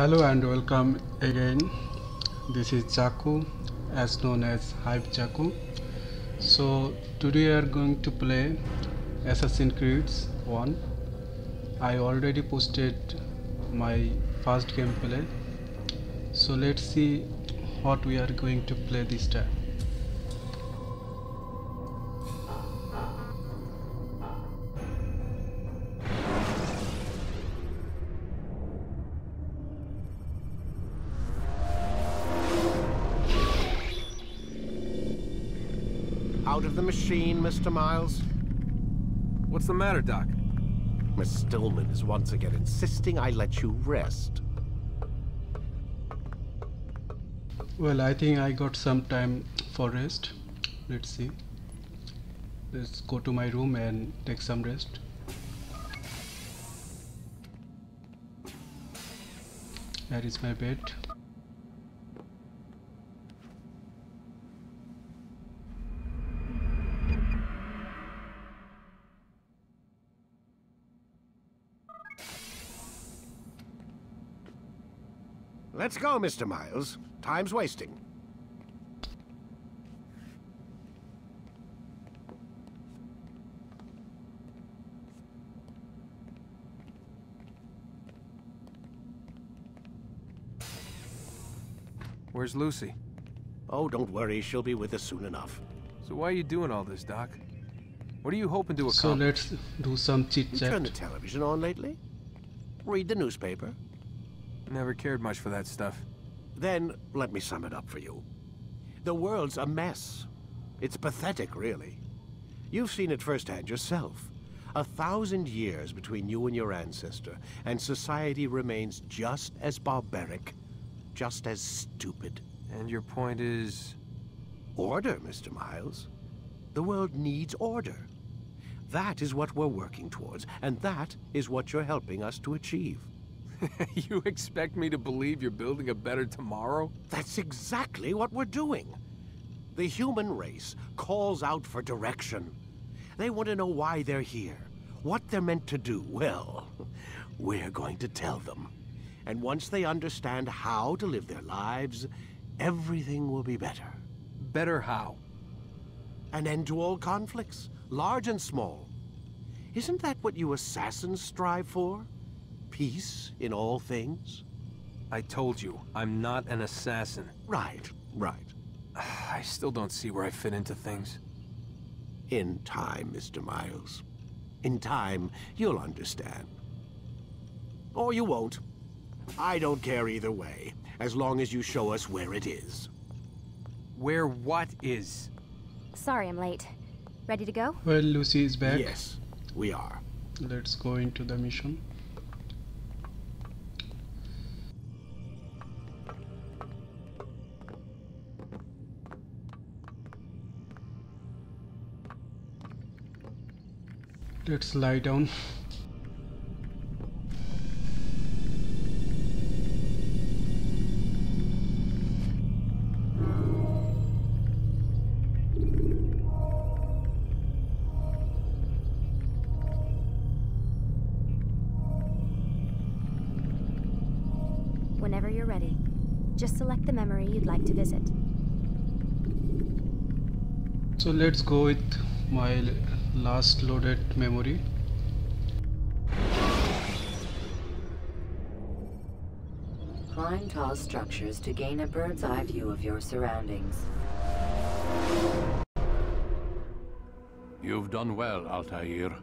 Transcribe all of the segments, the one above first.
Hello and welcome again. This is Zaku, as known as Hype Zaku. So today we are going to play Assassin's Creed 1. I already posted my first gameplay. So let's see what we are going to play this time. Machine, Mr. Miles? What's the matter, Doc? Miss Stillman is once again insisting I let you rest. Well, I think I got some time for rest. Let's see. Let's go to my room and take some rest. There is my bed. Let's go, Mr. Miles. Time's wasting. Where's Lucy? Oh, don't worry, she'll be with us soon enough. So why are you doing all this, Doc? What are you hoping to accomplish? So accomplish? let's do some chit You turned the television on lately? Read the newspaper? Never cared much for that stuff. Then let me sum it up for you. The world's a mess. It's pathetic, really. You've seen it firsthand yourself. A thousand years between you and your ancestor, and society remains just as barbaric, just as stupid. And your point is... Order, Mr. Miles. The world needs order. That is what we're working towards, and that is what you're helping us to achieve. you expect me to believe you're building a better tomorrow? That's exactly what we're doing. The human race calls out for direction. They want to know why they're here, what they're meant to do. Well, we're going to tell them. And once they understand how to live their lives, everything will be better. Better how? An end to all conflicts, large and small. Isn't that what you assassins strive for? Peace in all things? I told you, I'm not an assassin. Right, right. I still don't see where I fit into things. In time, Mr. Miles. In time, you'll understand. Or you won't. I don't care either way, as long as you show us where it is. Where what is? Sorry I'm late. Ready to go? Well, Lucy is back. Yes, we are. Let's go into the mission. Let's lie down. Whenever you're ready. Just select the memory you'd like to visit. So let's go with my last loaded memory. Climb tall structures to gain a bird's eye view of your surroundings. You've done well, Altair.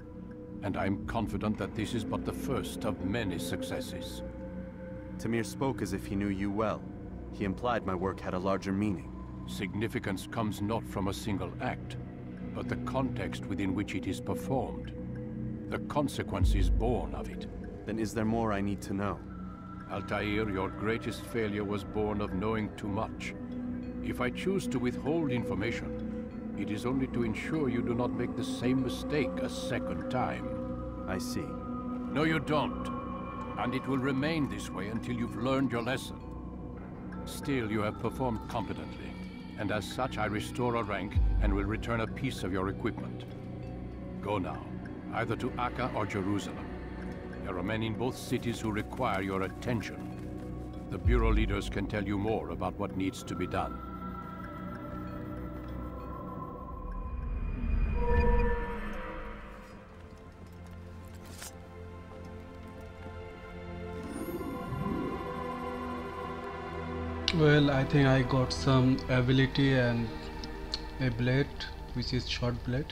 And I'm confident that this is but the first of many successes. Tamir spoke as if he knew you well. He implied my work had a larger meaning. Significance comes not from a single act, but the context within which it is performed. The consequences born of it. Then is there more I need to know? Altair, your greatest failure was born of knowing too much. If I choose to withhold information, it is only to ensure you do not make the same mistake a second time. I see. No, you don't. And it will remain this way until you've learned your lesson. Still, you have performed competently, and as such I restore a rank and will return a piece of your equipment. Go now, either to Acre or Jerusalem. There are men in both cities who require your attention. the Bureau leaders can tell you more about what needs to be done. Well, I think I got some ability and a blade, which is short blade.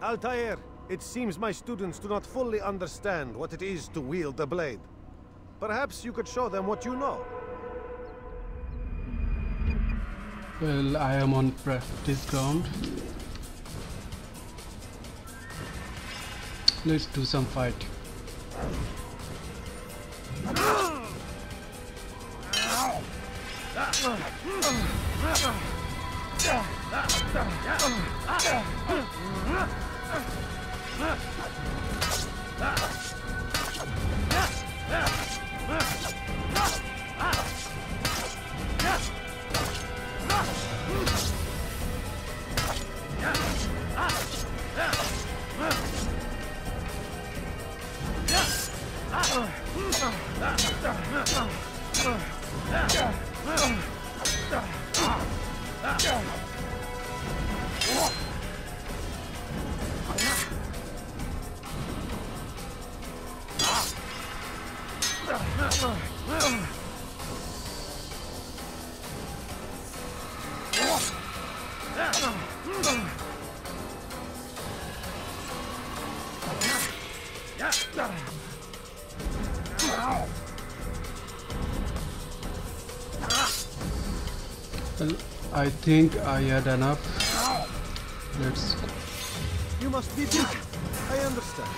Altair, it seems my students do not fully understand what it is to wield the blade. Perhaps you could show them what you know. Well, I am on practice ground. Let's do some fight. I think I had enough. Let's You must be busy. I understand.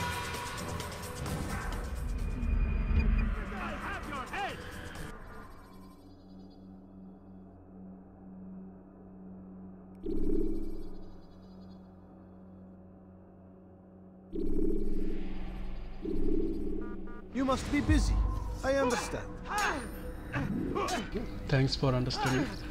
You must be busy. I understand. thanks for understanding.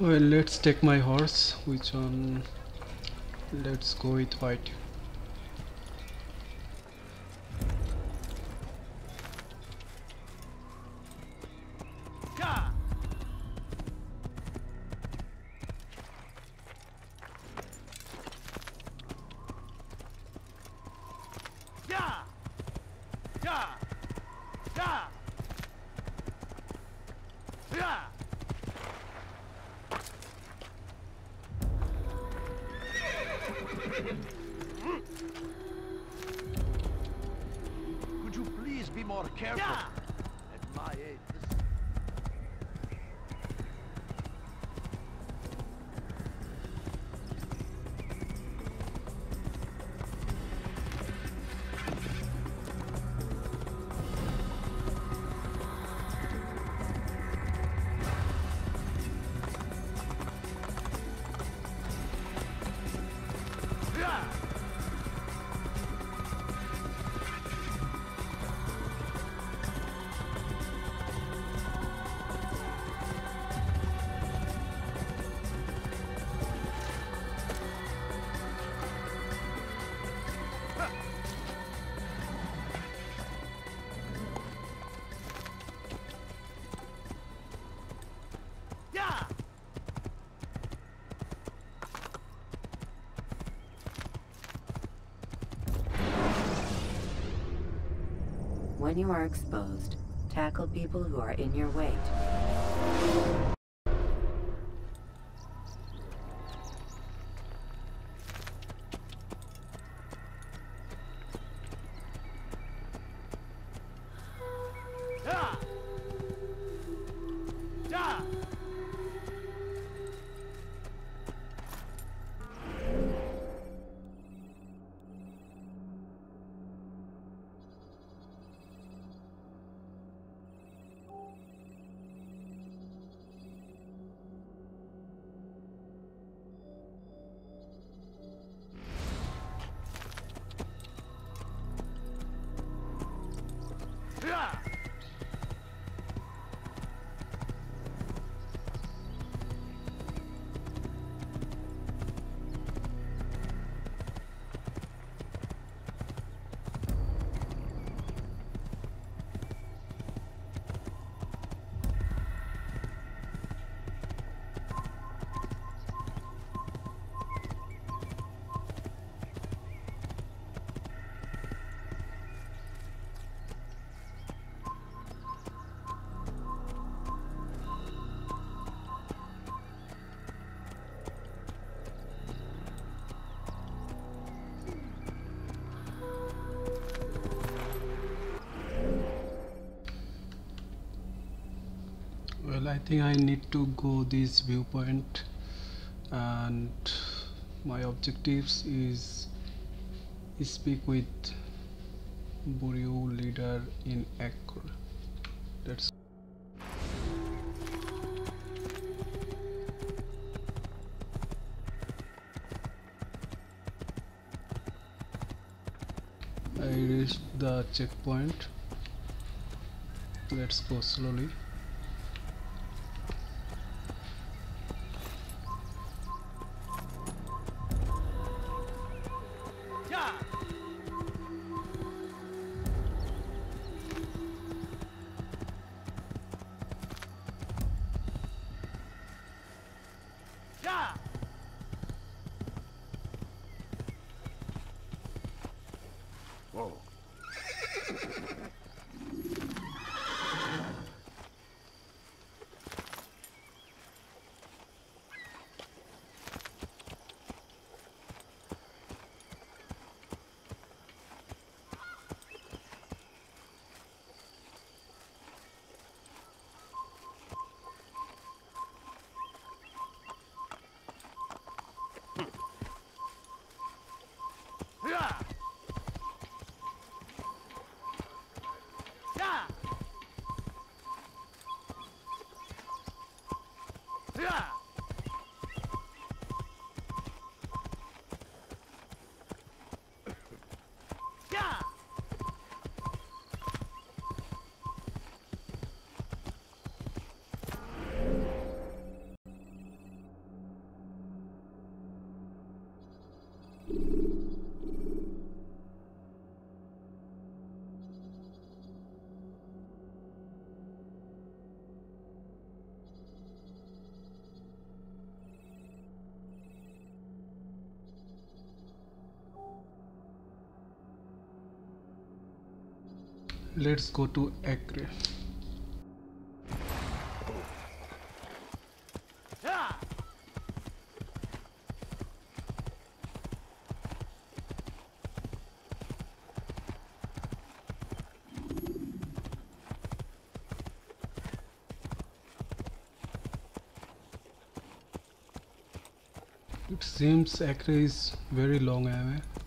Well, let's take my horse. Which one? Let's go with white. Careful? At my age, When you are exposed, tackle people who are in your way. I think I need to go this viewpoint and my objectives is speak with Bureau leader in Acre that's I reached the checkpoint. Let's go slowly let's go to Acre. It seems Acre is very long away.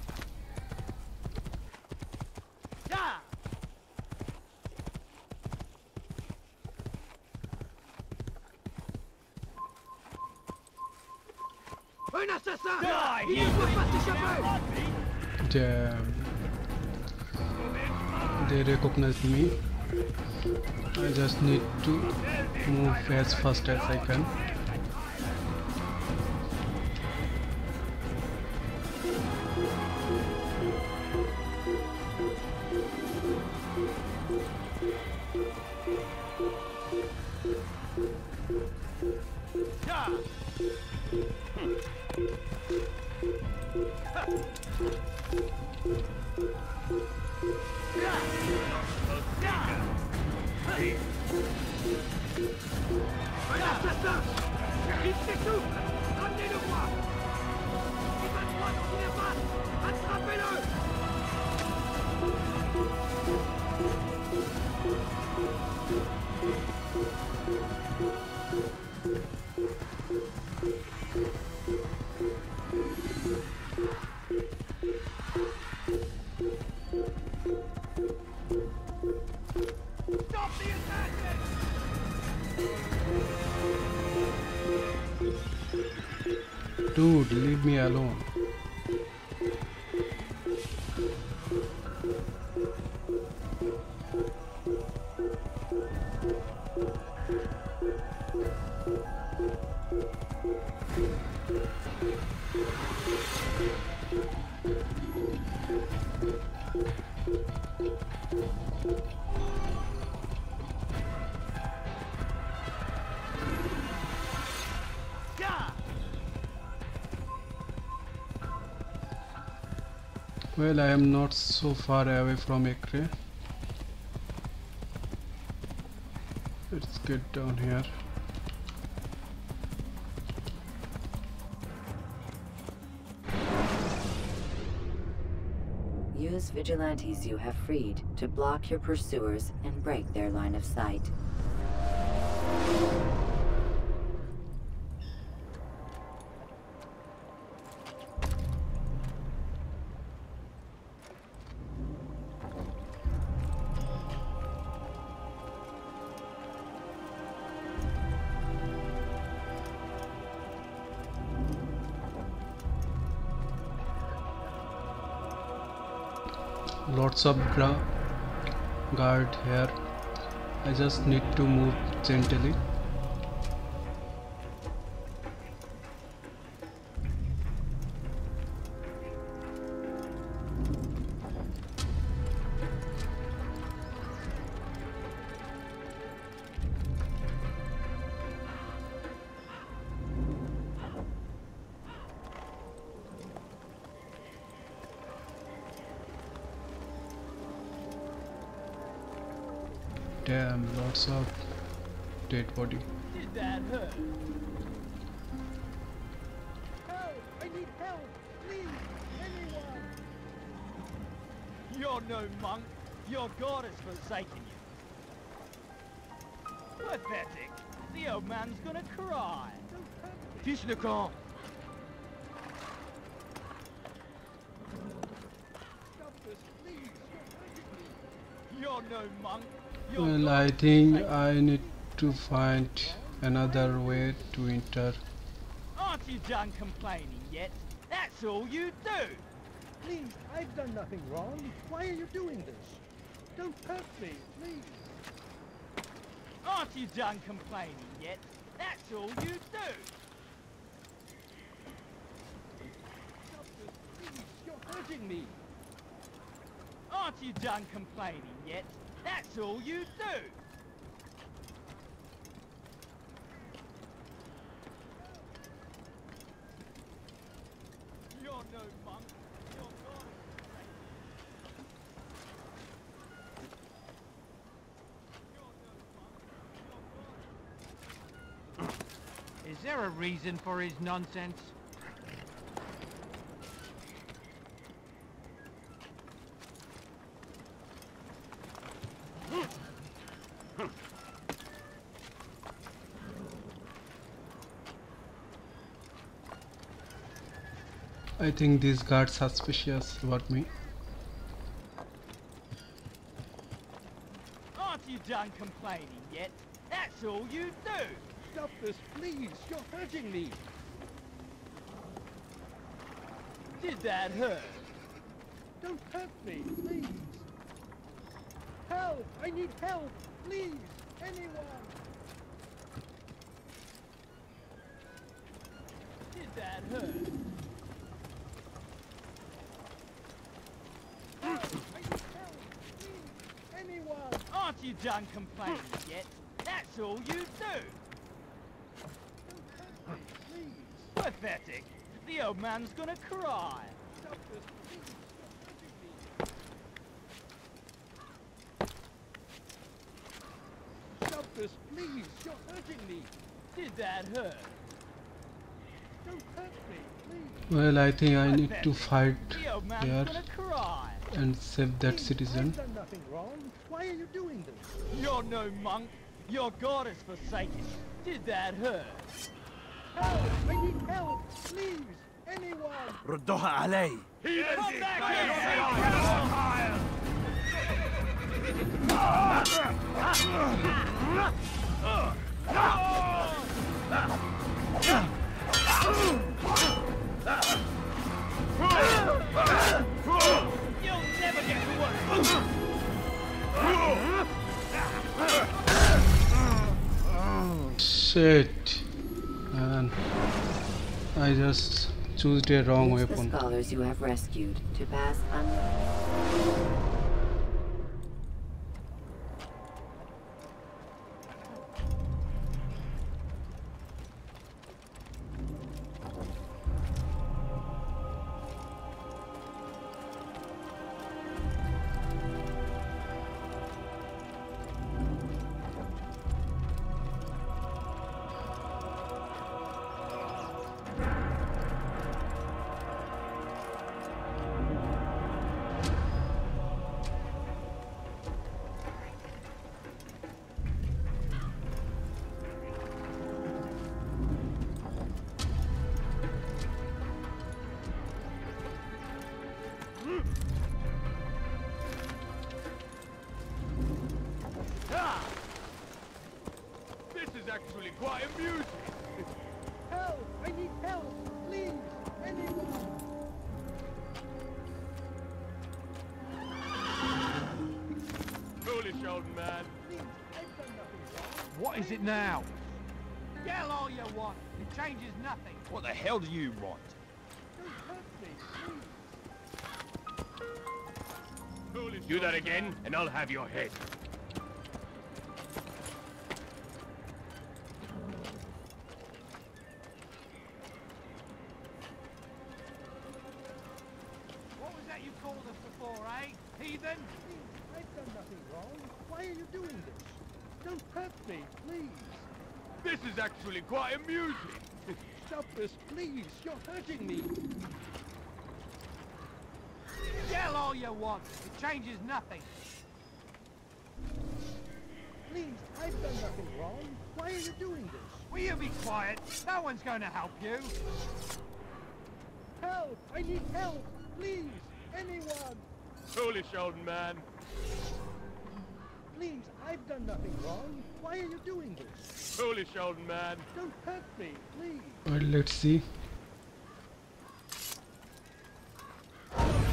Damn. They recognize me. I just need to move as fast as I can. Well, I am not so far away from Acre. Let's get down here. Use vigilantes you have freed to block your pursuers and break their line of sight. Lots of guard here. I just need to move gently. Lots dead body. Did that hurt? Help! I need help! Please! Anyone! You're no monk. Your god has forsaken you. Pathetic. The old man's gonna cry. Camp! You're no monk. Your Well, I think I need to find another way to enter. Aren't you done complaining yet? That's all you do! Please, I've done nothing wrong. Why are you doing this? Don't hurt me, please. Aren't you done complaining yet? That's all you do! Stop please. You're hurting me. Aren't you done complaining yet? That's all you do! You're no monk. You're gone. Is there a reason for his nonsense? I think these guards are suspicious about me. Aren't you done complaining yet? That's all you do! Stop this, please! You're hurting me! Did that hurt? Don't hurt me, please! Help! I need help! Please! Anyone! Did that hurt? Help! I need help! Please! Anyone! Aren't you done complaining yet? That's all you do! Don't hurt me, please! Pathetic! The old man's gonna cry! Stop this, please! You're hurting me! Stop this, please! You're hurting me! Did that hurt? Don't hurt me, please! Well, I think I need to fight The here and save that citizen. I've done nothing wrong. Why are you doing this? You're no monk. Your god is forsaken. Did that hurt? Help! I need help! Please! Anyone! ردوها علي Come back here! You'll never get away! Shit. Man. I just chose the wrong Use the weapon. scholars you have rescued to pass un... Do that again, and I'll have your head. What was that you called us before, eh? Heathen? I've done nothing wrong. Why are you doing this? Don't hurt me, please. This is actually quite amusing. Stop this, please. You're hurting me. Yell all you want. It changes nothing. Please, I've done nothing wrong. Why are you doing this? Will you be quiet? No one's going to help you. Help! I need help! Please! Anyone! Foolish old man. Please, I've done nothing wrong. Why are you doing this? Foolish old man. Don't hurt me, please. Well, let's see. Stop this, please. You're hurting me.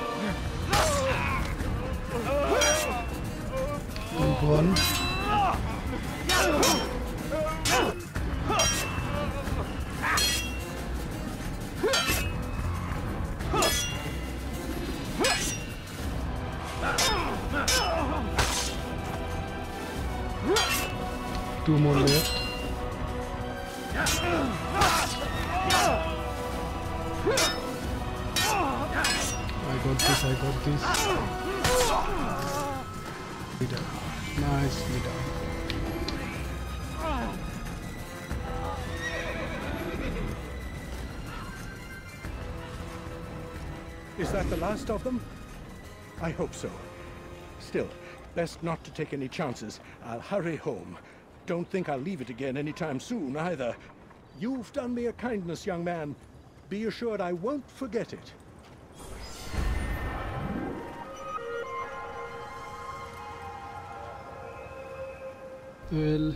one. Two more left. The last of them? I hope so. Still, best not to take any chances. I'll hurry home. Don't think I'll leave it again anytime soon, either. You've done me a kindness, young man. Be assured I won't forget it. Well,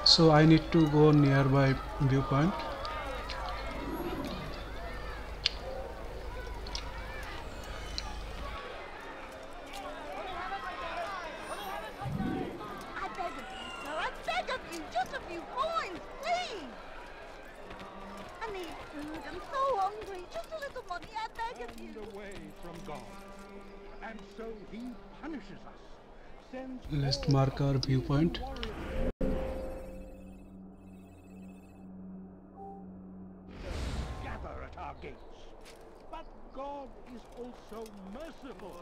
God. And so he punishes us. Sends let's mark our viewpoint gather at our gates. But God is also merciful,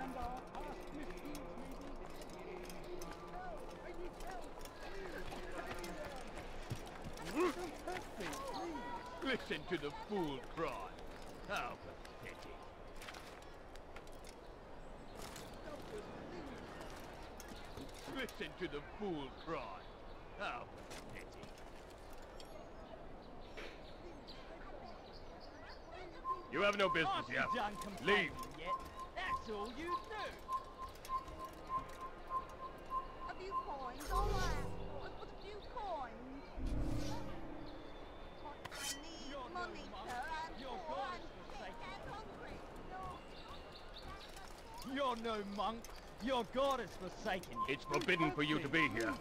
and our past misdeeds may be Don't hurt me, please. Listen to the fool cry. How pathetic. Listen to the fool cry. How pathetic. You have no business Aren't you here. done complaining Leave. yet? That's all you do. A few coins, all right. But a few coins. I need money, sir. I'm poor. I'm sick and hungry. You're no monk. Your God has forsaken you. It's forbidden for you to be here.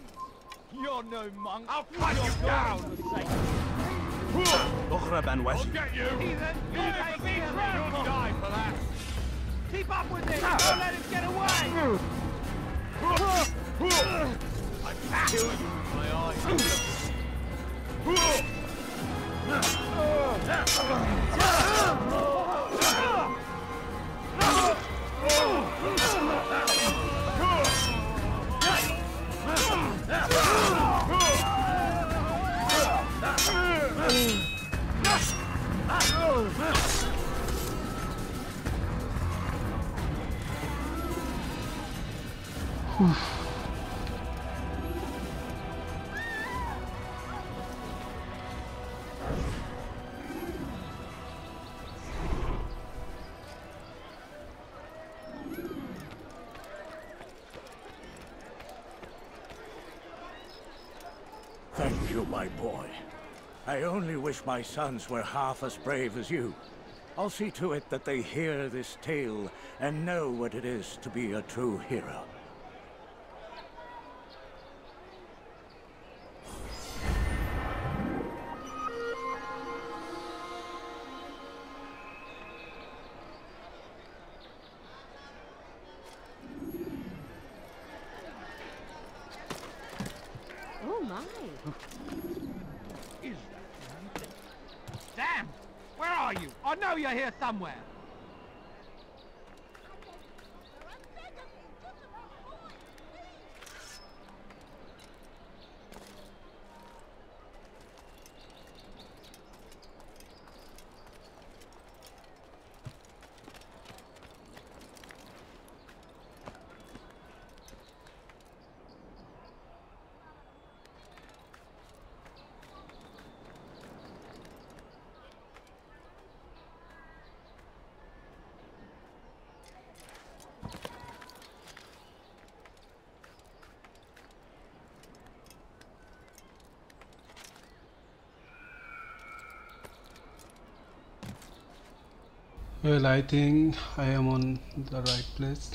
You're no monk. I'll cut you down! Ohrab and West. I'll get you! You die for that! Keep up with him! Ah. Don't let him get away! I'll kill you my eyes. Oh! Thank you, my boy. I only wish my sons were half as brave as you. I'll see to it that they hear this tale and know what it is to be a true hero. Somewhere. Well, I think I am on the right place.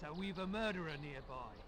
So we've a murderer nearby.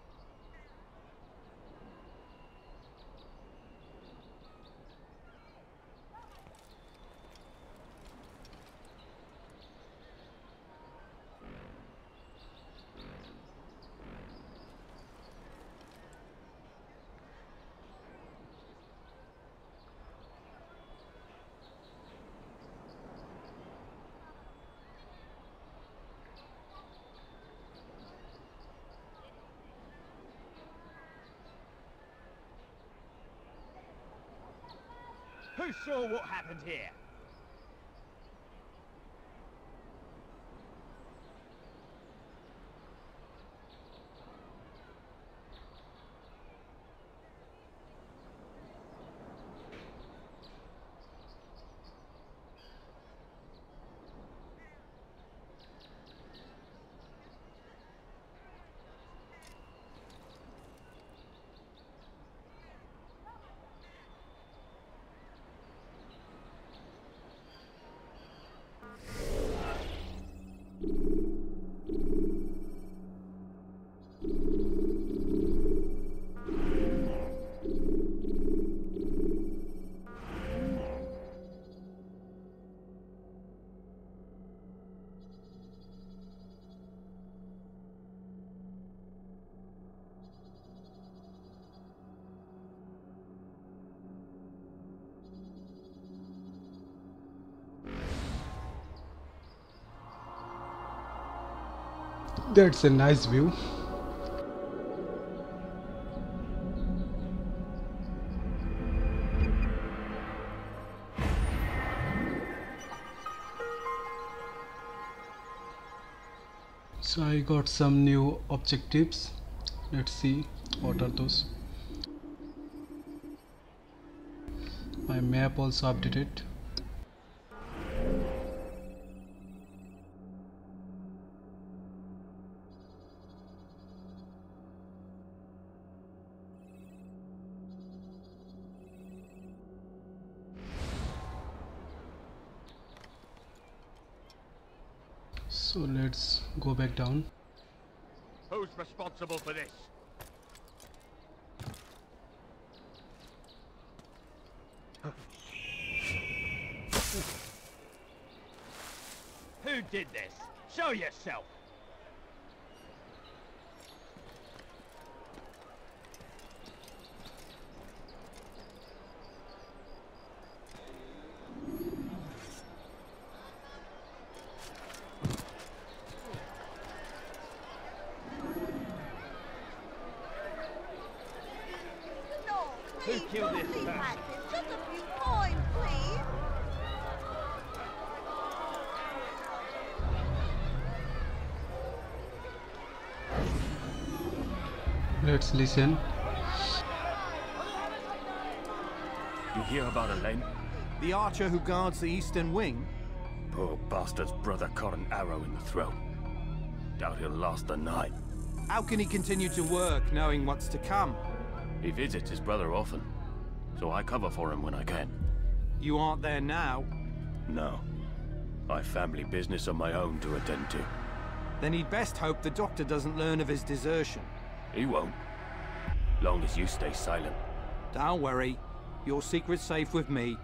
Who saw what happened here? That's a nice view. So I got some new objectives. Let's see what are those. My map also updated. Go back down. Who's responsible for this? Who did this? Show yourself! No, Who please, killed don't this leave bastard? Francis. Just a few coins, please. Let's listen. You hear about Elaine? The archer who guards the eastern wing? Poor bastard's brother caught an arrow in the throat. Doubt he'll last the night. How can he continue to work knowing what's to come? He visits his brother often, so I cover for him when I can. You aren't there now. No. I've family business of my own to attend to. Then he'd best hope the doctor doesn't learn of his desertion. He won't. Long as you stay silent. Don't worry. Your secret's safe with me.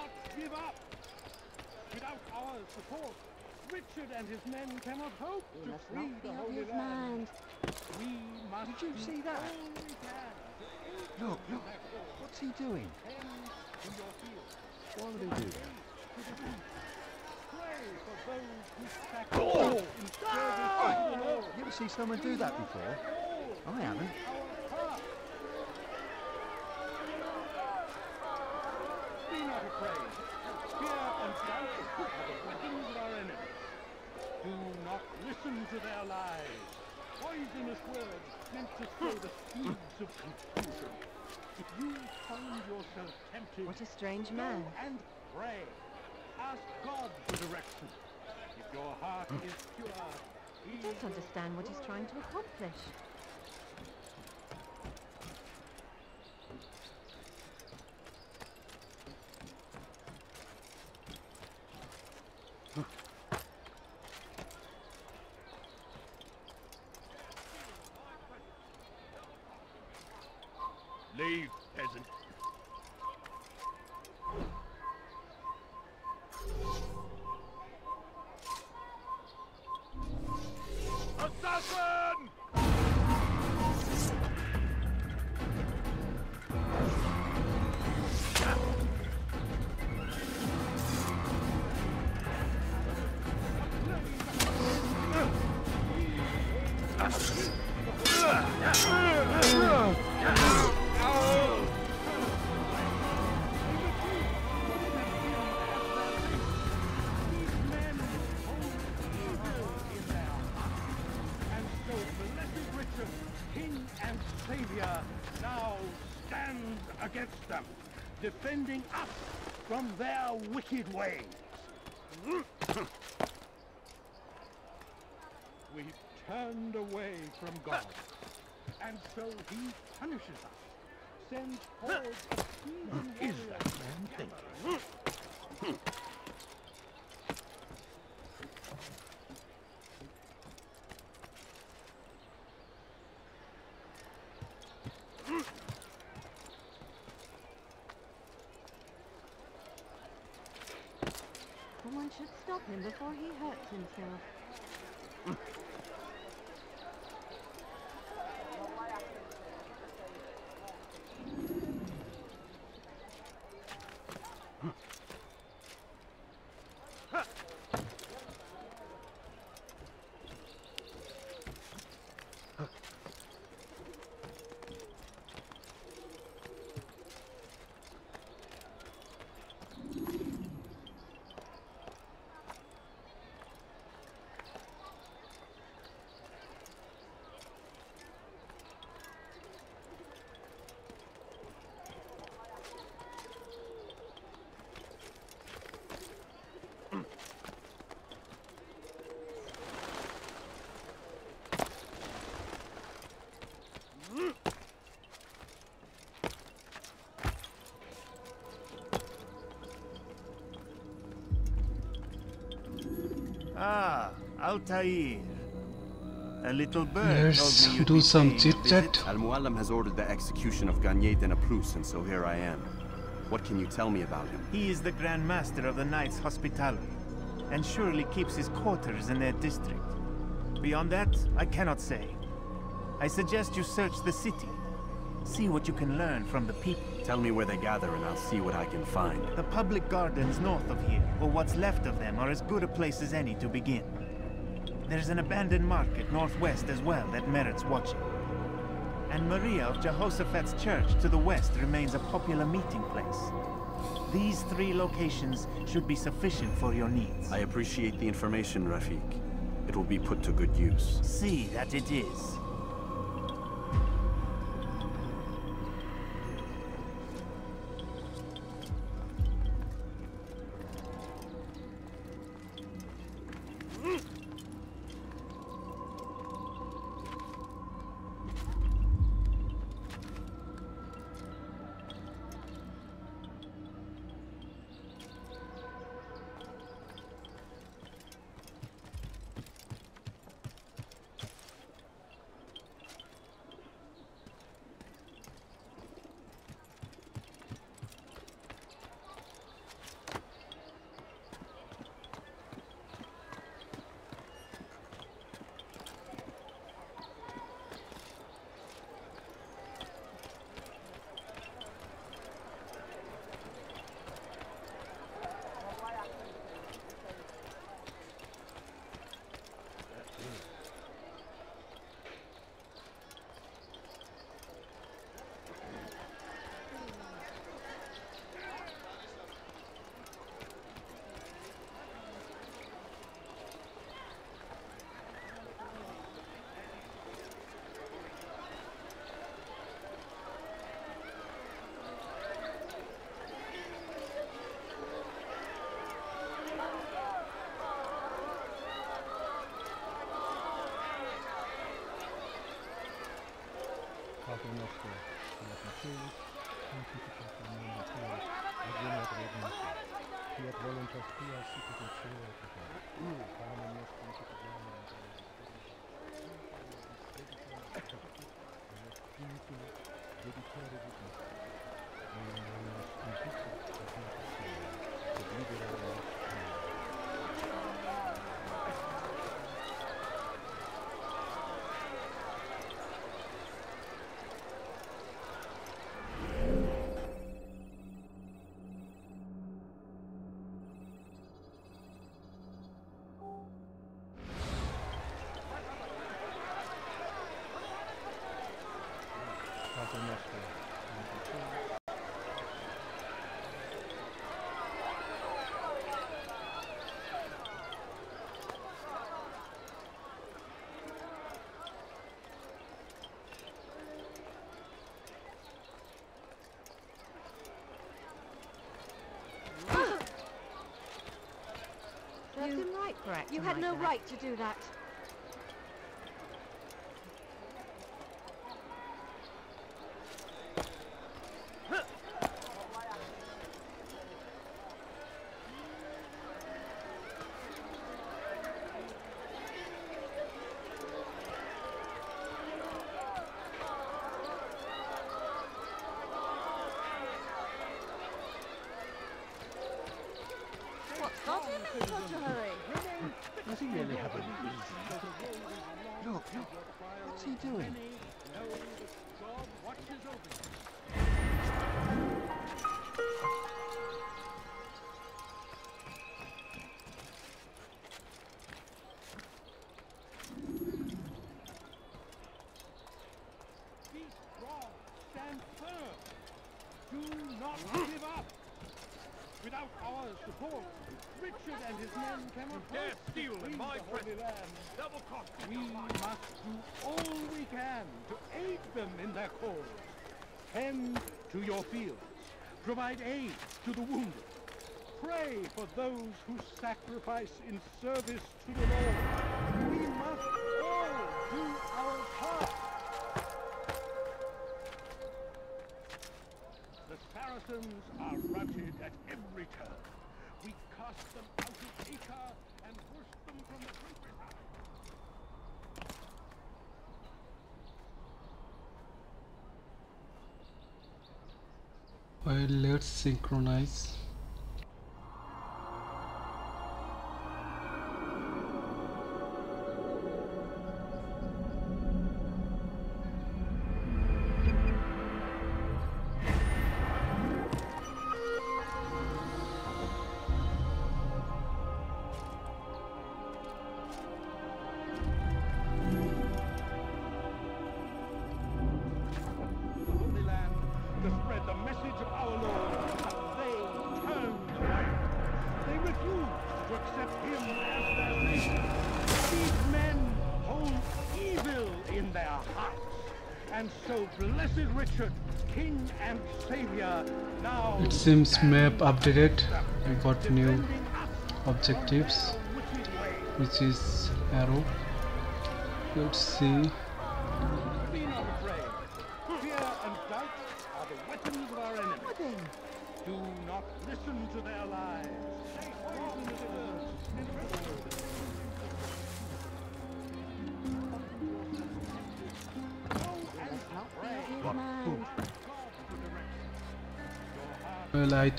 Not give up. Without our support, Richard and his men cannot hope to free the Holy Land. mind. We must Did you see that? all we can. Look, look. What's he doing? Tend to your field. Why would he do that? Pray for those who sacrifice oh! in service of the Lord. You ever see someone do that before? I haven't. Be not afraid. Fear and doubt are the weapons of our enemies. Do not to their lies. Poisonous words meant to sow the seeds of confusion. If you find yourself tempted, What a strange man. and pray. Ask God for direction. If your heart is pure, I don't understand what he's trying to accomplish. From their wicked ways. We've turned away from God, and so he punishes us, sends hordes of heathen Is that man thinking? Someone should stop him before he hurts himself. Ah, Altair. A little bird Let's me do some paying a visit. chit-chat. Al Mualim has ordered the execution of Garnier de Naplouse, and so here I am. What can you tell me about him? He is the Grand Master of the Knights Hospitaller, and surely keeps his quarters in their district. Beyond that, I cannot say. I suggest you search the city. See what you can learn from the people. Tell me where they gather, and I'll see what I can find. The public gardens north of here, or what's left of them, are as good a place as any to begin. There's an abandoned market northwest as well that merits watching. and Maria of Jehoshaphat's church to the west remains a popular meeting place. These three locations should be sufficient for your needs. I appreciate the information, Rafik. It will be put to good use. See that it is. Serves him right for acting You had no right to do that. What's got him in such a hurry? Does he really have an easy? Look, look. What's he doing? Be strong. Stand firm. Do not give up. Without our support, Richard and his men cannot dare steal in my presence. Double. We must do all we can to aid them in their cause. Tend to your fields. Provide aid to the wounded. Pray for those who sacrifice in service to the Lord. We must all do our part. The Saracens are routed at every turn. We cast them out of Acre Well, let's synchronize. Seems map updated. We got new objectives, which is arrow. Let's see.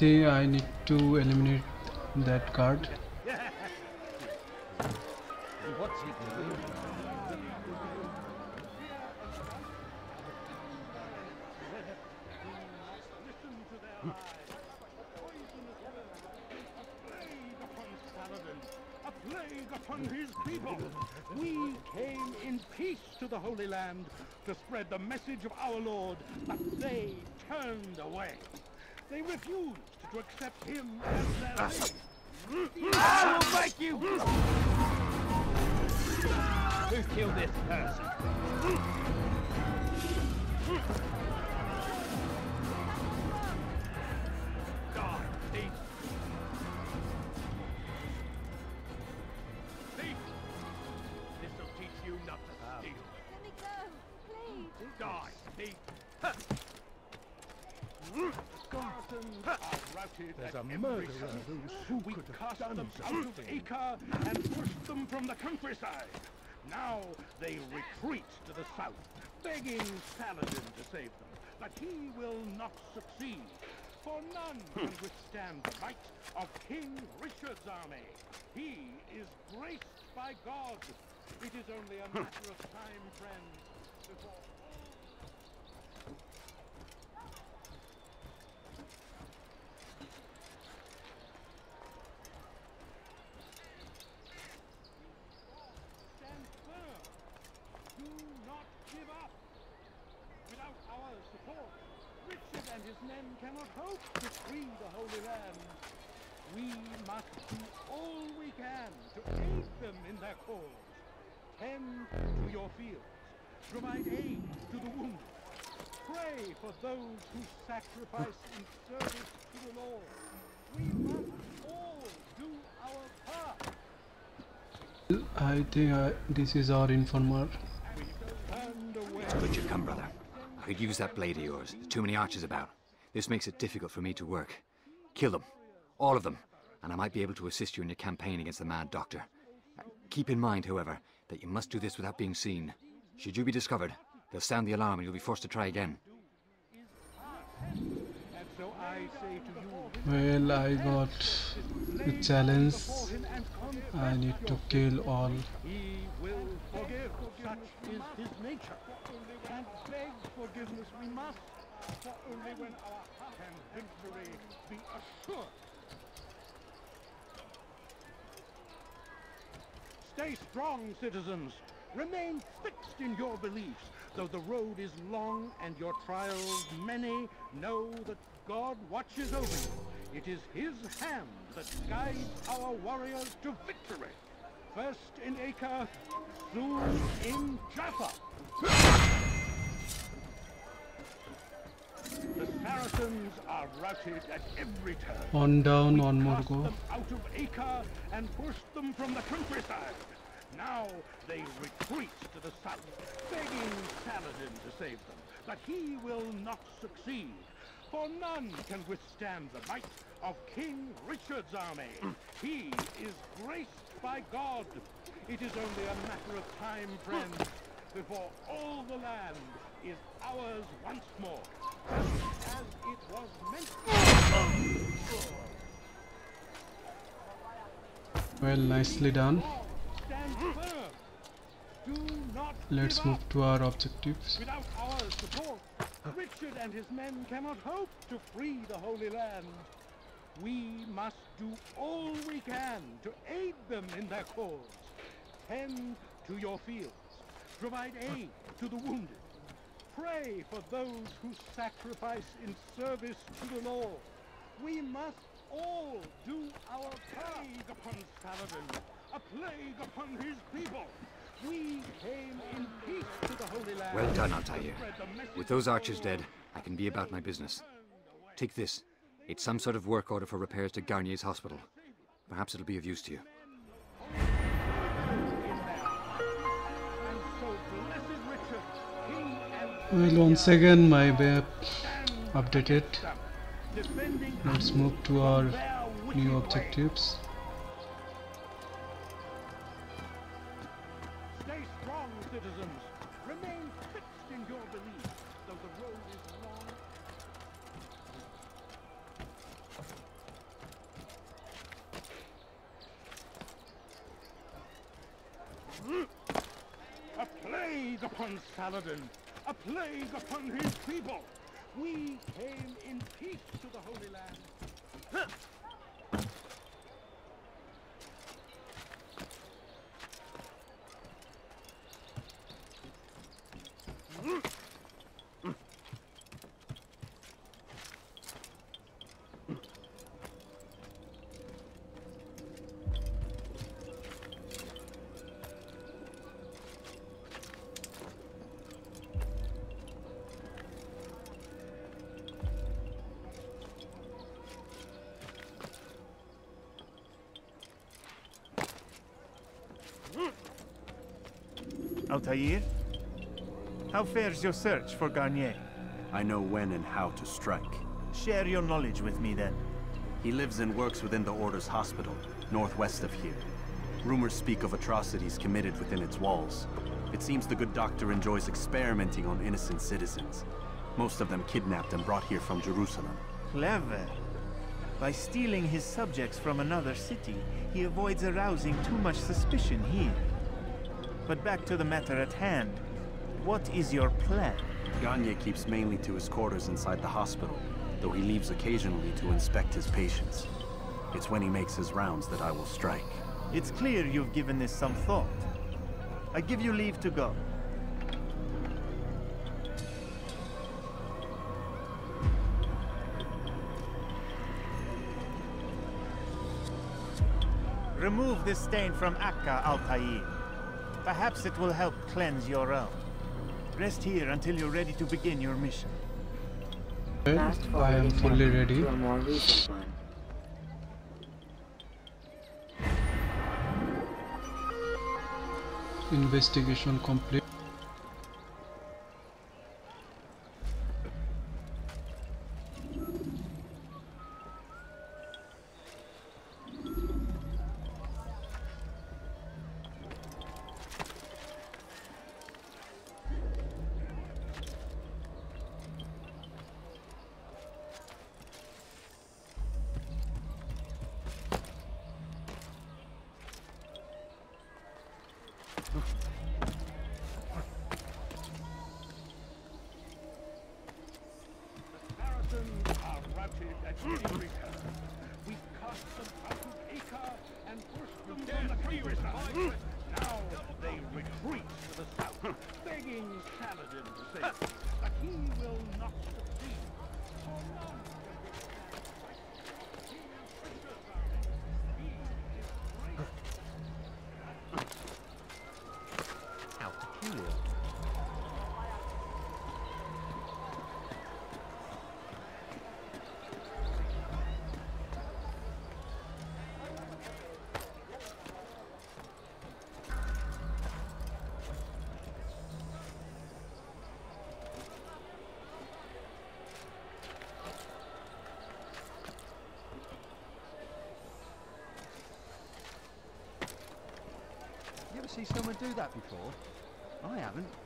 I need to eliminate that card. To spread the message of our Lord, but they turned away. They refused to accept him as their ah. savior. I will make you! Who killed this person? Murderer who We cast them out of. Acre and pushed them from the countryside. Now they retreat to the south, begging Saladin to save them. But he will not succeed, for none can hmm. withstand the might of King Richard's army. He is graced by God. It is only a hmm. matter of time, friends, before... Do not give up. Without our support, Richard and his men cannot hope to free the Holy Land. We must do all we can to aid them in their cause. Tend to your fields. Provide aid to the wounded. Pray for those who sacrifice in service to the Lord. We must all do our part. I think I, this is our informer. It's good you've come, brother. I could use that blade of yours. There's too many archers about. This makes it difficult for me to work. Kill them. All of them. And I might be able to assist you in your campaign against the Mad Doctor. Uh, Keep in mind, however, that you must do this without being seen. Should you be discovered, they'll sound the alarm and you'll be forced to try again. And so I say to you, Well, I got the challenge. I need to kill all. And beg forgiveness we must, for only when our heart and victory be assured. Stay strong, citizens. Remain fixed in your beliefs. Though the road is long and your trials many, know that God watches over you. It is his hand that guides our warriors to victory. First in Acre, soon in Jaffa. Saracens are routed at every turn. One down, We one more go. them out of Acre and pushed them from the countryside. Now they retreat to the south, begging Saladin to save them. But he will not succeed, for none can withstand the might of King Richard's army. He is graced by God. It is only a matter of time, friends, before all the land is ours once more, as it was meant Well, nicely done. Stand firm. Do not Let's move to our objectives. Without our support, Richard and his men cannot hope to free the Holy Land. We must do all we can to aid them in their cause. Tend to your fields. Provide aid to the wounded. Pray for those who sacrifice in service to the Lord. We must all do our plague upon Saladin! A plague upon his people! We came in peace to the Holy Land. Well done, Altair. With those archers dead, I can be about my business. Take this. It's some sort of work order for repairs to Garnier's hospital. Perhaps it'll be of use to you. Well, once again my map updated. Let's move to our new objectives. Stay strong, citizens. Remain fixed in your belief, though the road is long. A plague upon Saladin! A plague upon his people! We came in peace to the Holy Land. Altair? How fares your search for Garnier? I know when and how to strike. Share your knowledge with me then. He lives and works within the Order's hospital, northwest of here. Rumors speak of atrocities committed within its walls. It seems the good doctor enjoys experimenting on innocent citizens. Most of them kidnapped and brought here from Jerusalem. Clever. By stealing his subjects from another city, he avoids arousing too much suspicion here. But back to the matter at hand. What is your plan? Garnier keeps mainly to his quarters inside the hospital, though he leaves occasionally to inspect his patients. It's when he makes his rounds that I will strike. It's clear you've given this some thought. I give you leave to go. Remove this stain from Akka, Altair. Perhaps it will help cleanse your own. Rest here until you're ready to begin your mission. I am fully ready. To a more recent one. Investigation complete. You ever see someone do that before? I haven't.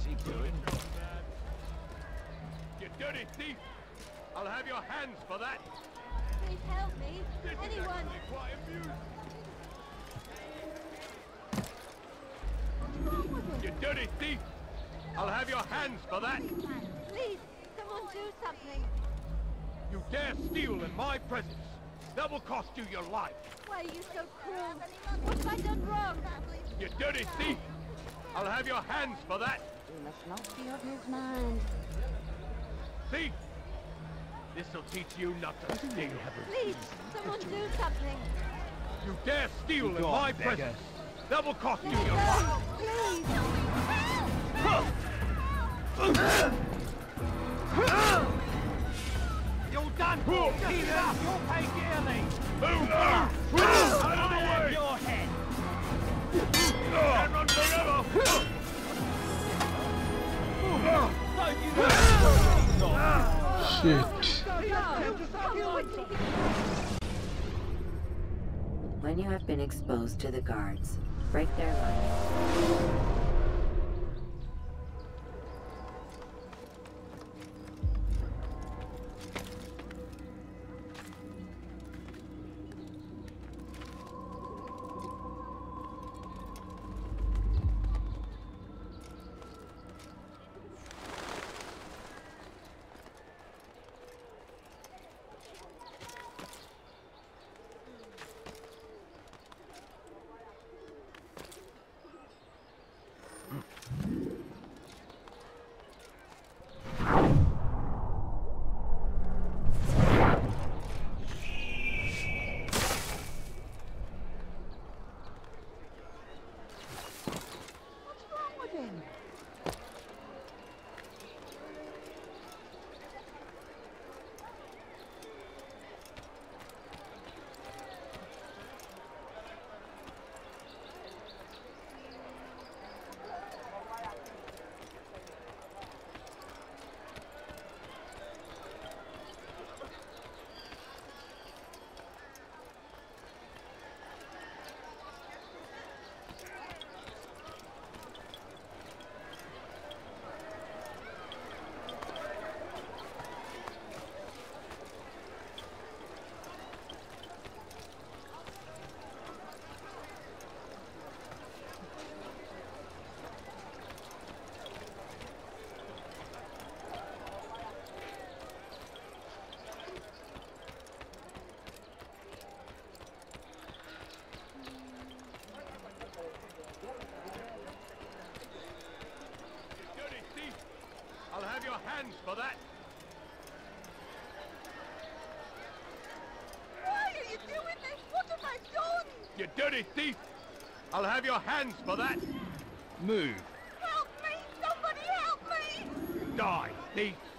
What's he doing? You dirty thief! I'll have your hands for that! Please help me. Anyone. quite amusing. What's wrong with him? You dirty thief! I'll have your hands for that! Please, someone do something. You dare steal in my presence! That will cost you your life! Why are you so cruel? What have I done wrong? You dirty thief! I'll have your hands for that! He must not be of his mind. Thief! This'll teach you not to steal. Please, someone do something. You dare steal in my beggar. presence! That will cost you your life! Please. You're done! Keep it up! You'll pay dearly! Move! Out of the I'll way! have your head! Can't run forever! Shit. When you have been exposed to the guards, break their line. What's wrong with him? Dirty thief! I'll have your hands for that! Why are you doing this? What have I done? You dirty thief! I'll have your hands for that! Move. Help me! Somebody help me! Die, thief!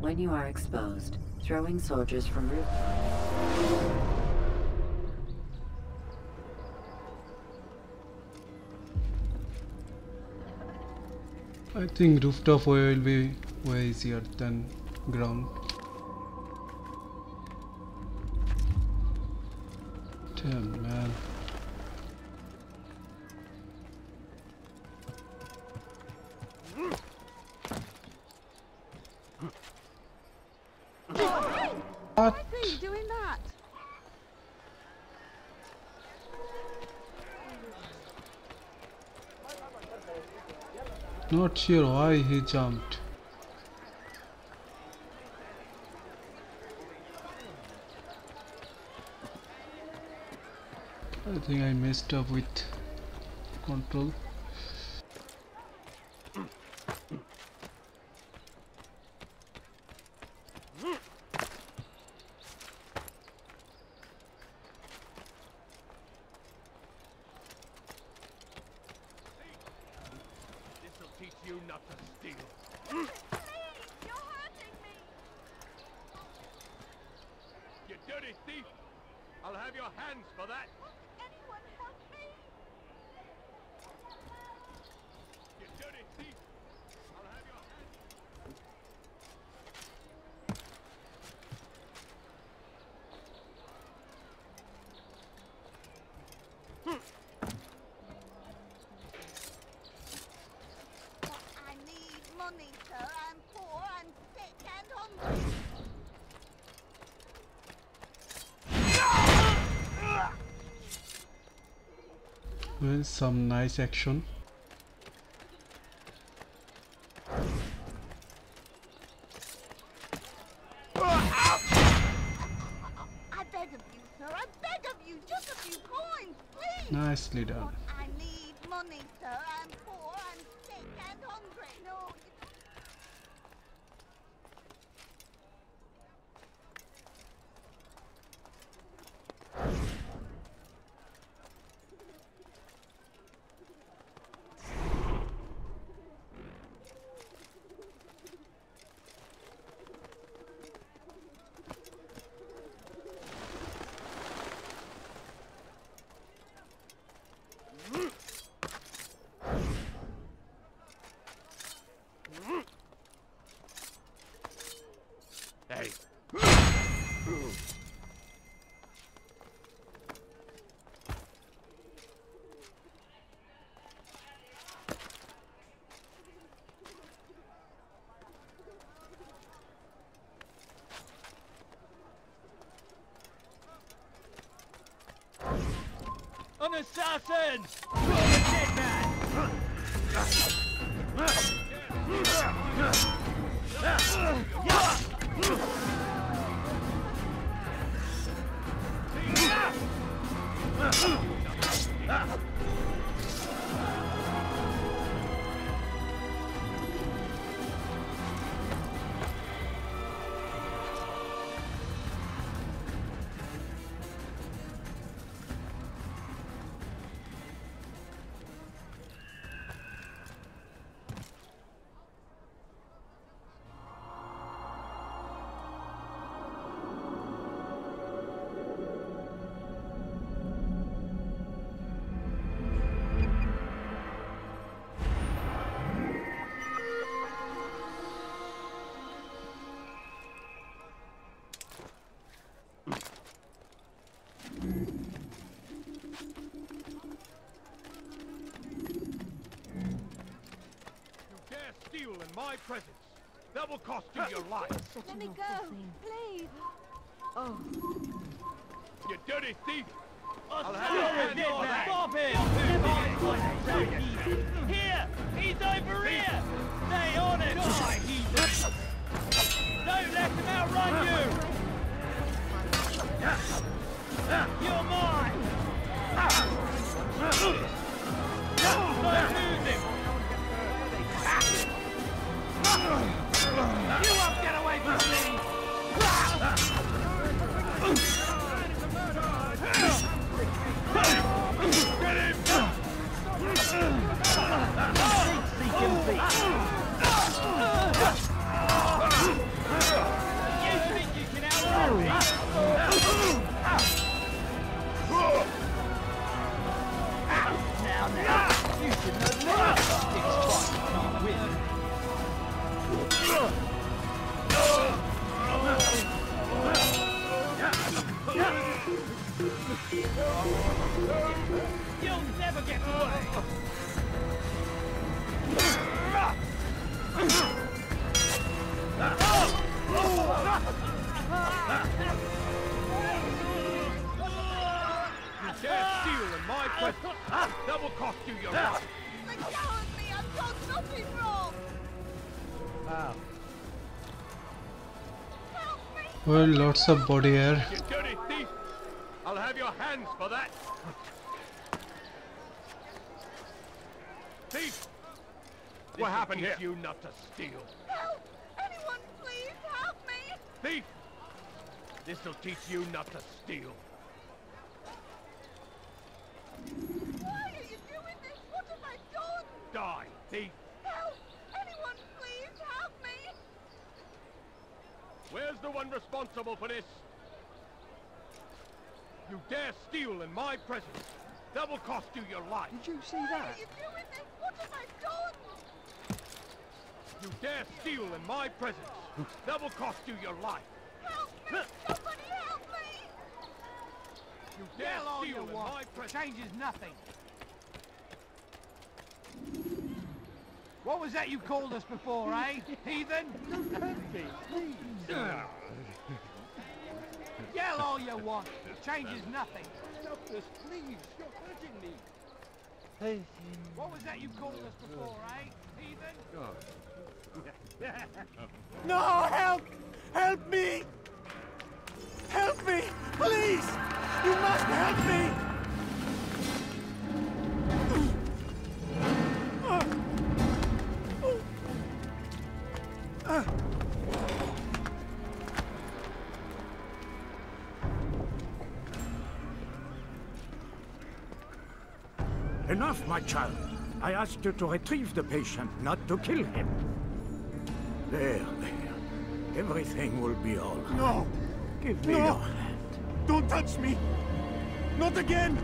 When you are exposed, throwing soldiers from roof. I think rooftop will be way easier than ground. Damn man. Not sure why he jumped. I think I messed up with control. This'll teach you not to steal. You're hurting me! You dirty thief! I'll have your hands for that! Anyone help me! You dirty thief! I'll have your hands... I need money, sir. I'm poor and sick and hungry. Some nice action. I beg you, sir. I beg of you. Just a few coins, please. Nicely done. I need money, sir. I'm poor and sick and hungry. No, you Hey. An assassin! You're the dead man! You will cost you your life! Let me go, please. Oh. You dirty thief! I'll I'll have have your your head hands for that! Stop him! Here! He's over here! Stay on it! Die, heathen! Don't let him outrun you! You're mine! Don't lose him! Well, lots of body air. Thief! I'll have your hands for that! Thief! What happened here? you not to steal. Help! Anyone, please help me! Thief! This'll teach you not to steal. Why are you doing this? What have I done? Die, thief! Help! Anyone, please help me! Where's the one responsible for this? You dare steal in my presence! That will cost you your life! Did you see Why that? are you doing this? What have I done? You dare steal in my presence! That will cost you your life! Help me! Somebody help me! You dare Yell all steal you in want. my It presence! changes nothing. What was that you called us before, eh? Heathen? Don't hurt me, please. Yell all you want. It changes nothing. Stop this, please. You're hurting me. Hey. What was that you called us before, eh? Heathen? No, help! Help me! Help me! Please! You must help me! Enough, my child. I asked you to retrieve the patient, not to kill him. There, there. Everything will be all right. No! Give me No! your hand. Don't touch me! Not again!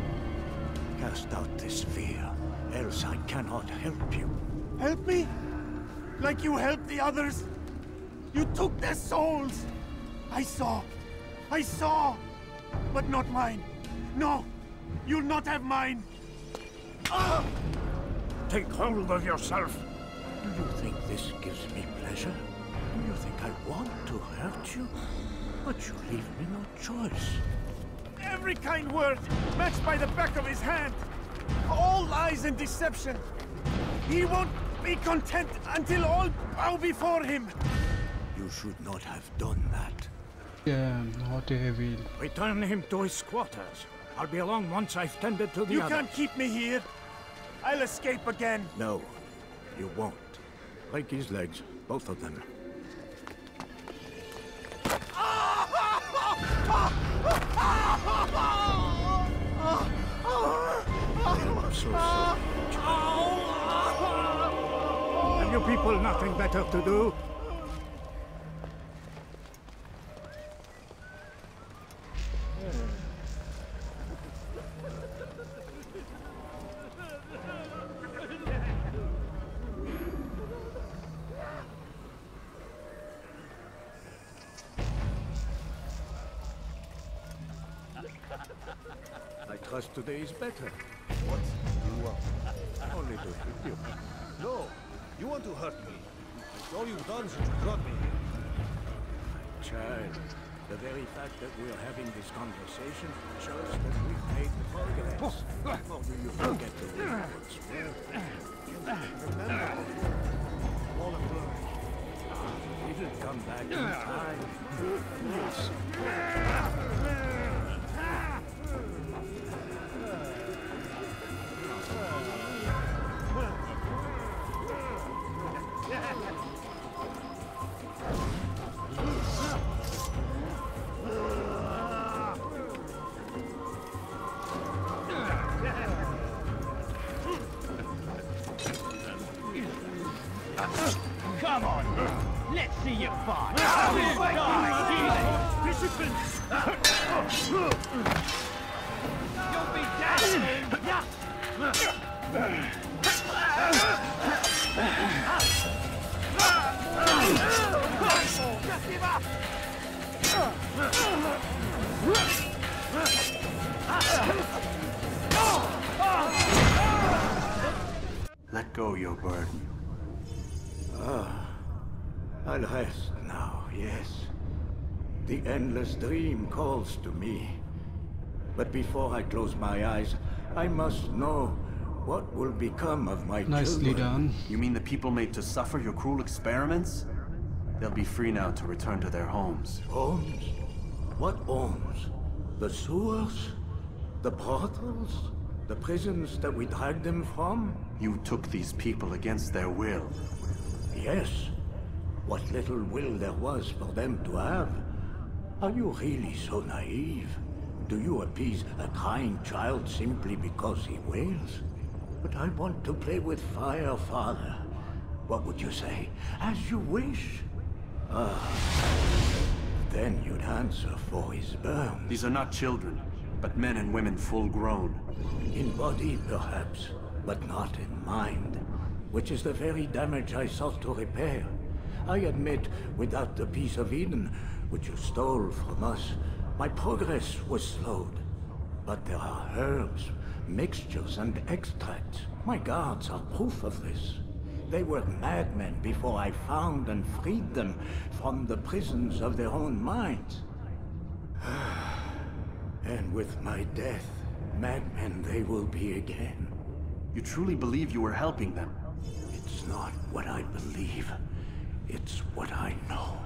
Cast out this fear, else I cannot help you. Help me? Like you helped the others? You took their souls! I saw! I saw! But not mine! No! You'll not have mine! Ah! Take hold of yourself. Do you think this gives me pleasure? Do you think I want to hurt you? But you leave me no choice. Every kind word matched by the back of his hand! All lies and deception! He won't be content until all bow before him! You should not have done that. Yeah, not a heavy. Return him to his quarters. I'll be along once I've tended to the You others. can't keep me here! I'll escape again! No, you won't. Break his legs, both of them. I'm so sorry. Have you people nothing better to do? Is better. What do you want? Only to help you. No, you want to hurt me. It's all you've done since you brought me here. Child, the very fact that we're having this conversation shows that we've made progress. Oh, ah. Or do you forget the was? Remember, Wall of Glory. It'll come back in ah. time. Yes. Let go your burden. Ah, I'll rest now, yes. The endless dream calls to me. But before I close my eyes, I must know What will become of my Nicely children? done. You mean the people made to suffer your cruel experiments? They'll be free now to return to their homes. Homes? What homes? The sewers? The brothels? The prisons that we dragged them from? You took these people against their will. Yes. What little will there was for them to have. Are you really so naive? Do you appease a crying child simply because he wails? But I want to play with fire, father. What would you say? As you wish. Ah. Then you'd answer for his burn. These are not children, but men and women full grown. In body, perhaps, but not in mind. Which is the very damage I sought to repair. I admit, without the piece of Eden, which you stole from us, my progress was slowed. But there are herbs, mixtures, and extracts. My guards are proof of this. They were madmen before I found and freed them from the prisons of their own minds. and with my death, madmen they will be again. You truly believe you were helping them? It's not what I believe. It's what I know.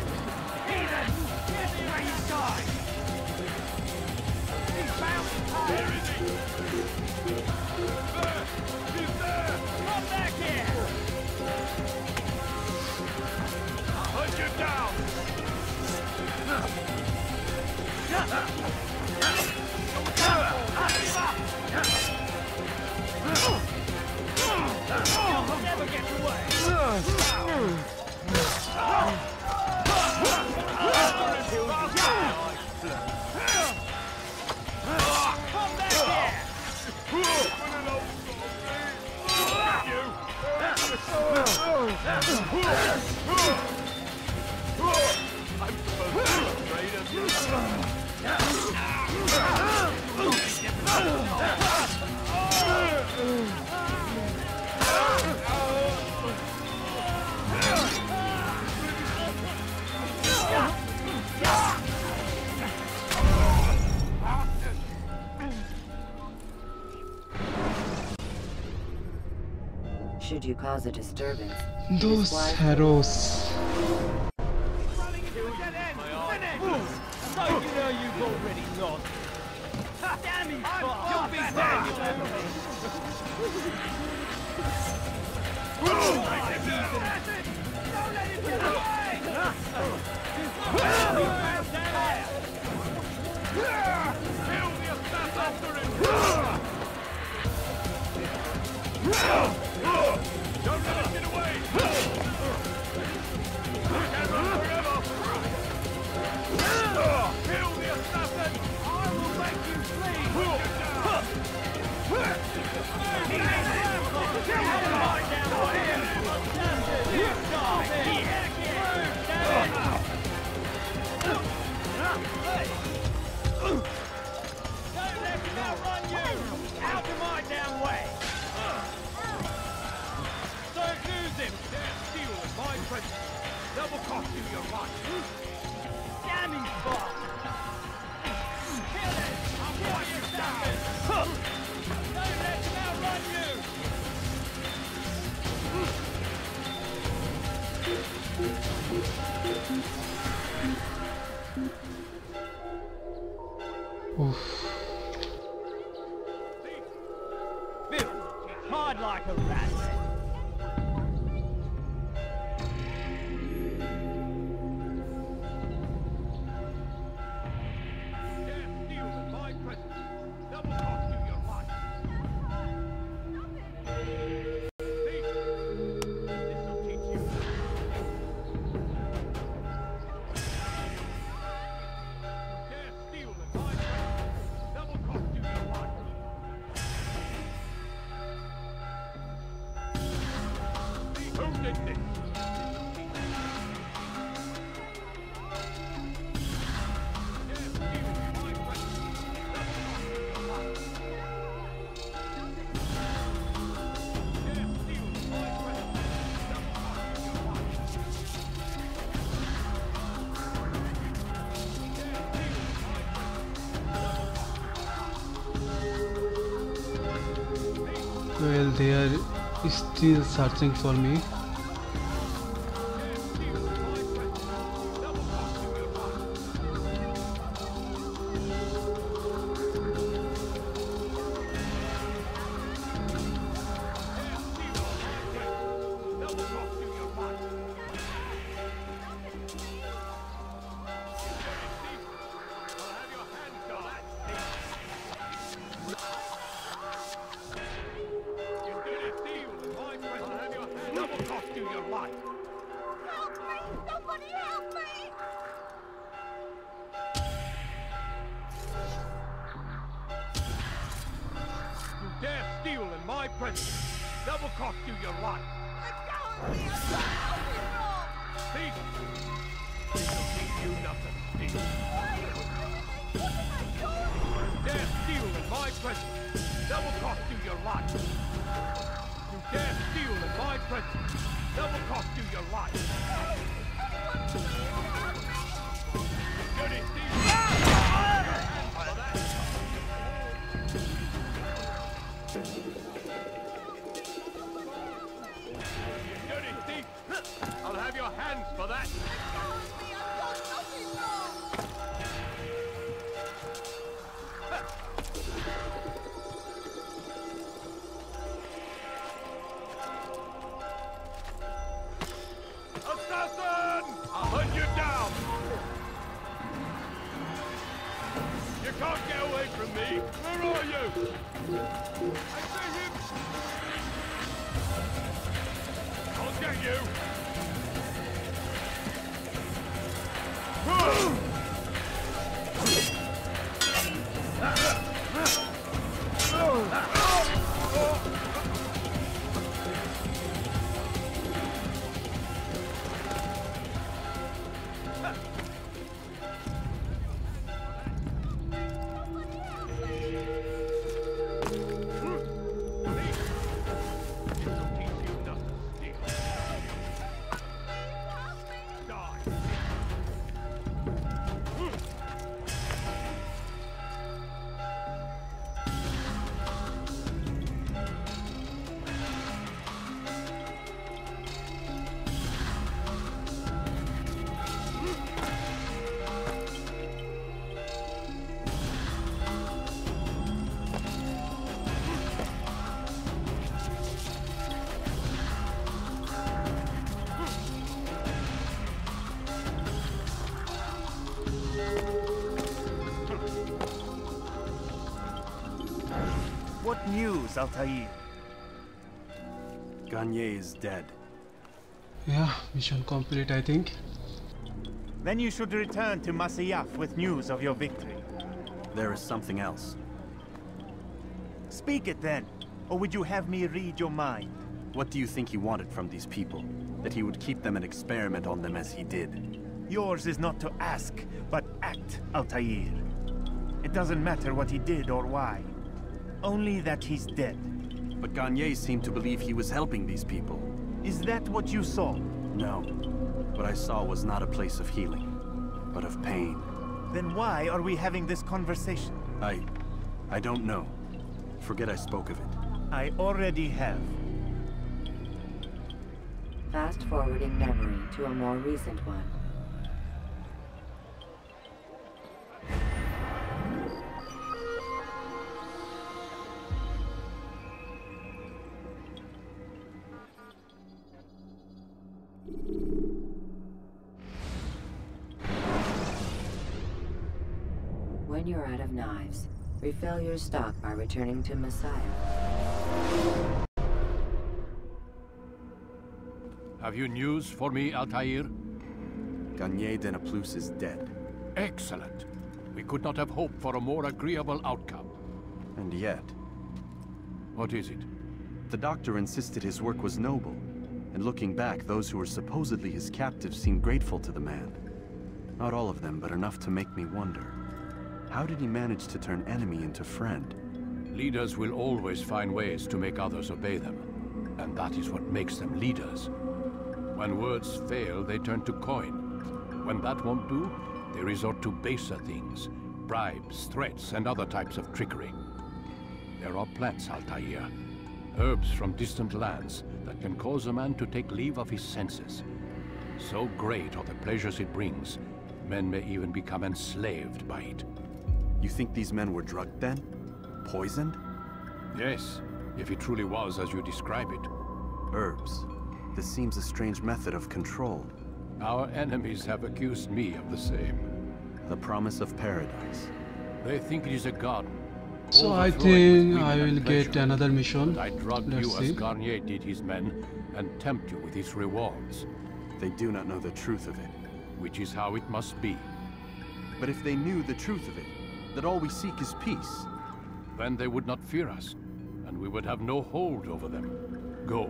Here! Should you cause a disturbance, Those arrows. That will cost you your life. Damning bomb! Kill it! I'll wipe you down! Huh. Don't let him outrun you! You. Still searching for me. What news, Altair? Garnier is dead. Yeah, mission complete, I think. Then you should return to Masyaf with news of your victory. There is something else. Speak it then, or would you have me read your mind? What do you think he wanted from these people? That he would keep them and experiment on them as he did? Yours is not to ask, but act, Altair. It doesn't matter what he did or why. Only that he's dead. But Garnier seemed to believe he was helping these people. Is that what you saw? No. What I saw was not a place of healing, but of pain. Then why are we having this conversation? I... I don't know. Forget I spoke of it. I already have. Fast forwarding memory to a more recent one. Of knives. Refill your stock by returning to Masyaf. Have you news for me, Altair? Garnier de Naplouse is dead. Excellent. We could not have hoped for a more agreeable outcome. And yet... What is it? The doctor insisted his work was noble. And looking back, those who were supposedly his captives seemed grateful to the man. Not all of them, but enough to make me wonder. How did he manage to turn enemy into friend? Leaders will always find ways to make others obey them. And that is what makes them leaders. When words fail, they turn to coin. When that won't do, they resort to baser things. Bribes, threats, and other types of trickery. There are plants, Altair. Herbs from distant lands that can cause a man to take leave of his senses. So great are the pleasures it brings, men may even become enslaved by it. You think these men were drugged then? Poisoned? Yes, if it truly was as you describe it. Herbs. This seems a strange method of control. Our enemies have accused me of the same. The promise of paradise. They think it is a garden. So I think I will get another mission. I drug Let's you see. as Garnier did his men and tempt you with his rewards. They do not know the truth of it. Which is how it must be. But if they knew the truth of it, that all we seek is peace. Then they would not fear us, and we would have no hold over them. Go.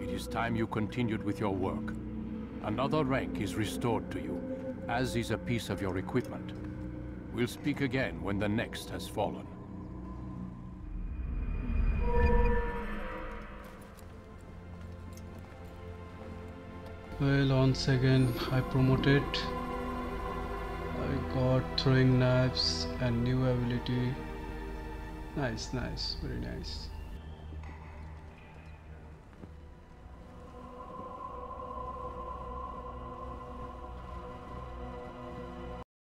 It is time you continued with your work. Another rank is restored to you, as is a piece of your equipment. We'll speak again when the next has fallen. Well, once again, I promoted. I got throwing knives and new ability. Nice, nice, very nice.